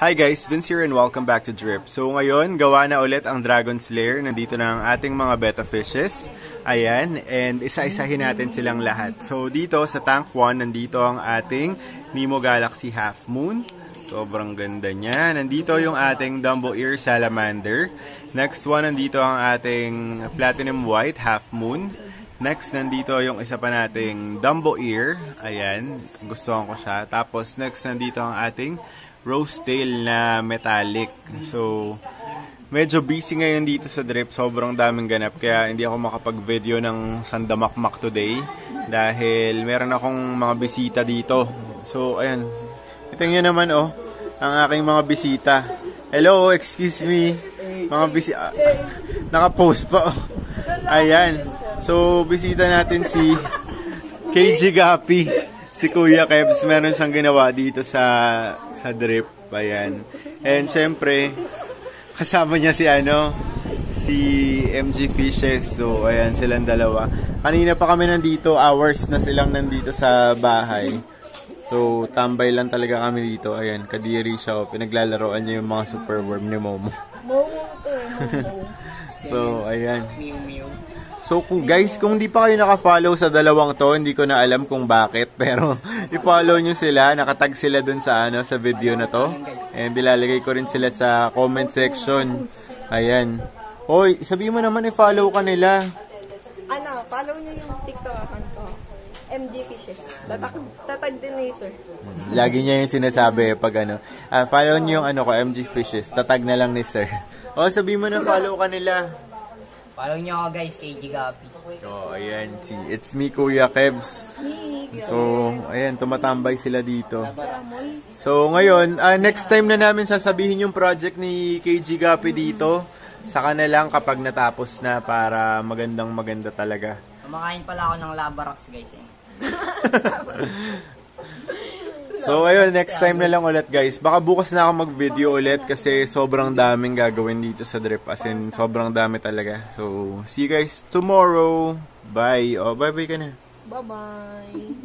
Hi guys, Vince here and welcome back to Drip. So ngayon, gawa na ulit ang Dragon's Lair. Nandito na ang ating mga betta fishes. Ayan, and isa-isahin natin silang lahat. So dito sa tank 1, nandito ang ating Nemo Galaxy Half Moon. Sobrang ganda niya. Nandito yung ating Dumbo Ear Salamander. Next one, nandito ang ating Platinum White Half Moon. Next, nandito yung isa pa nating Dumbo Ear. Ayan, gustuhan ko siya. Tapos, next, nandito ang ating Rose Tail na metallic. So, medyo busy ngayon dito sa drip. Sobrang daming ganap. Kaya hindi ako makapag-video ng Sandamakmak today. Dahil meron akong mga bisita dito. So, ayan. Ito nyo naman, oh. Ang aking mga bisita. Hello, excuse me. Mga bisita. Naka-post pa, oh. Ayan. So, bisita natin si KG Gapi. Si Kuya Kebs. Meron siyang ginawa dito sa sa drip. Ayan. And syempre, kasama niya si ano, si MG Fishes. So, ayan, silang dalawa. Kanina pa kami nandito, hours na silang nandito sa bahay. So, tambay lang talaga kami dito. Ayan, kadiri siya. Pinaglalaroan niya yung mga superworm ni Momo. Momo to eh. So, ayan. So, kung guys, kung di pa kayo naka-follow sa dalawang to, hindi ko na alam kung bakit. Pero, i-follow nyo sila. Nakatag sila dun sa, ano, sa video na to. And ilalagay ko rin sila sa comment section. Ayan. Hoy, sabi mo naman i-follow ka nila. ano, follow nyo yung TikTok account ko. MG Fishes. Tatag, tatag din ni sir. Lagi niya yung sinasabi pag ano. Ah, follow nyo yung ano ko, MG Fishes. Tatag na lang ni sir. Oh, sabi mo na follow ka nila. Follow nyo ako guys, KG Gapi. Oh, ayan. Si, it's me, Kuya Kebs. So, ayan, tumatambay sila dito. So, ngayon, ah, next time na namin sasabihin yung project ni KG Gapi dito. Saka na lang kapag natapos na para magandang maganda talaga. Kumakain pala ako ng Labarox guys eh. So, ayun, next time na lang ulit guys. Baka bukas na ako mag-video ulit kasi sobrang daming gagawin dito sa drip. As in, sobrang dami talaga. So, see you guys tomorrow. Bye. Oh, bye-bye ka na. Bye-bye.